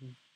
Mhm.